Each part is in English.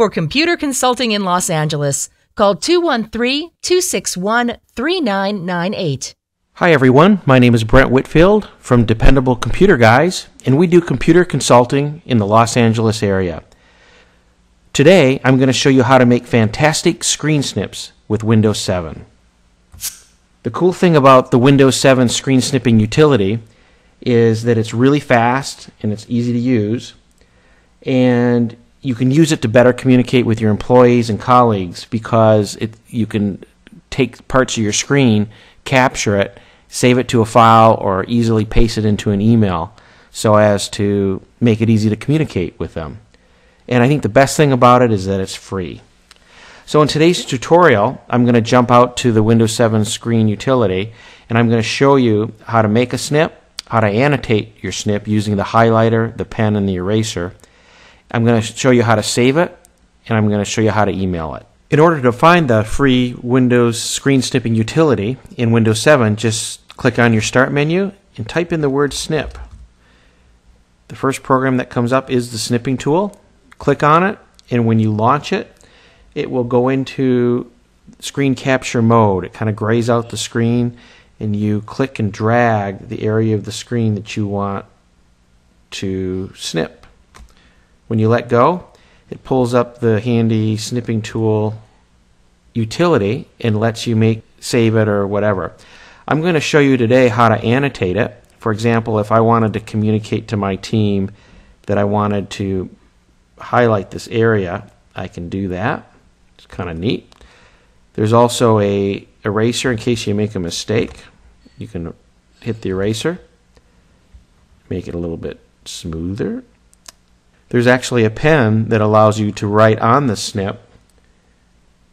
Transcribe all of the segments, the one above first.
For computer consulting in Los Angeles, call 213 261 3998. Hi, everyone. My name is Brent Whitfield from Dependable Computer Guys, and we do computer consulting in the Los Angeles area. Today, I'm going to show you how to make fantastic screen snips with Windows 7. The cool thing about the Windows 7 screen snipping utility is that it's really fast and it's easy to use, and you can use it to better communicate with your employees and colleagues because it, you can take parts of your screen, capture it, save it to a file, or easily paste it into an email so as to make it easy to communicate with them. And I think the best thing about it is that it's free. So in today's tutorial, I'm going to jump out to the Windows 7 screen utility and I'm going to show you how to make a snip, how to annotate your snip using the highlighter, the pen, and the eraser. I'm going to show you how to save it, and I'm going to show you how to email it. In order to find the free Windows screen snipping utility in Windows 7, just click on your Start menu and type in the word snip. The first program that comes up is the snipping tool. Click on it, and when you launch it, it will go into screen capture mode. It kind of grays out the screen, and you click and drag the area of the screen that you want to snip. When you let go, it pulls up the handy snipping tool utility and lets you make save it or whatever. I'm going to show you today how to annotate it. For example, if I wanted to communicate to my team that I wanted to highlight this area, I can do that. It's kind of neat. There's also a eraser in case you make a mistake. You can hit the eraser, make it a little bit smoother there's actually a pen that allows you to write on the snip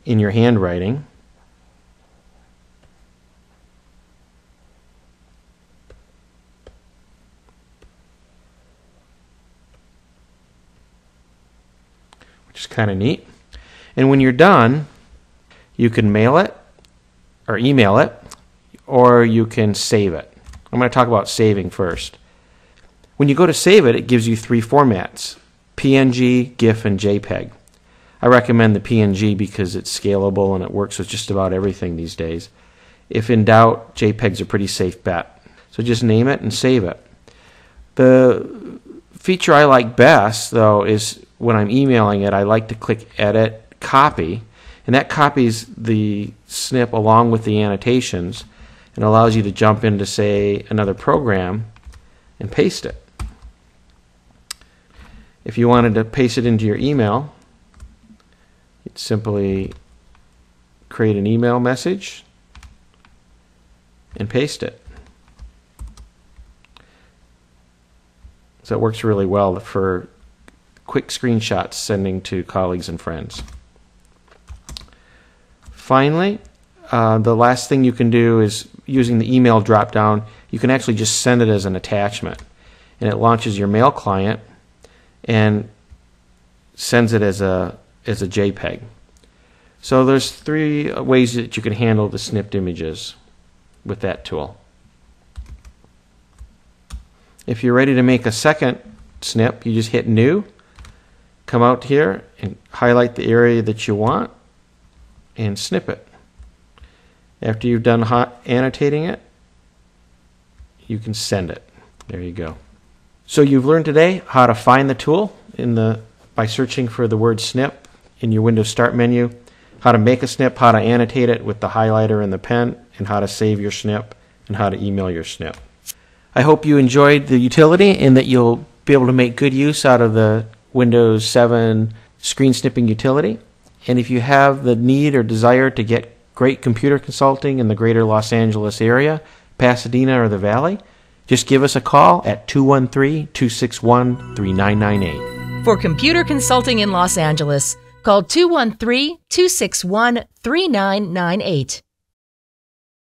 in your handwriting. Which is kind of neat. And when you're done, you can mail it or email it, or you can save it. I'm going to talk about saving first. When you go to save it, it gives you three formats PNG, GIF, and JPEG. I recommend the PNG because it's scalable and it works with just about everything these days. If in doubt, JPEG's a pretty safe bet. So just name it and save it. The feature I like best, though, is when I'm emailing it, I like to click Edit, Copy, and that copies the snip along with the annotations and allows you to jump into, say, another program and paste it. If you wanted to paste it into your email, you'd simply create an email message and paste it. So it works really well for quick screenshots sending to colleagues and friends. Finally, uh, the last thing you can do is using the email drop down, you can actually just send it as an attachment. And it launches your mail client and sends it as a as a JPEG. So there's three ways that you can handle the snipped images with that tool. If you're ready to make a second snip, you just hit New, come out here and highlight the area that you want and snip it. After you've done annotating it, you can send it. There you go. So you've learned today how to find the tool in the by searching for the word snip in your Windows Start menu, how to make a snip, how to annotate it with the highlighter and the pen, and how to save your snip and how to email your snip. I hope you enjoyed the utility and that you'll be able to make good use out of the Windows 7 screen snipping utility. And if you have the need or desire to get great computer consulting in the greater Los Angeles area, Pasadena, or the Valley, just give us a call at 213 261 3998. For computer consulting in Los Angeles, call 213 261 3998.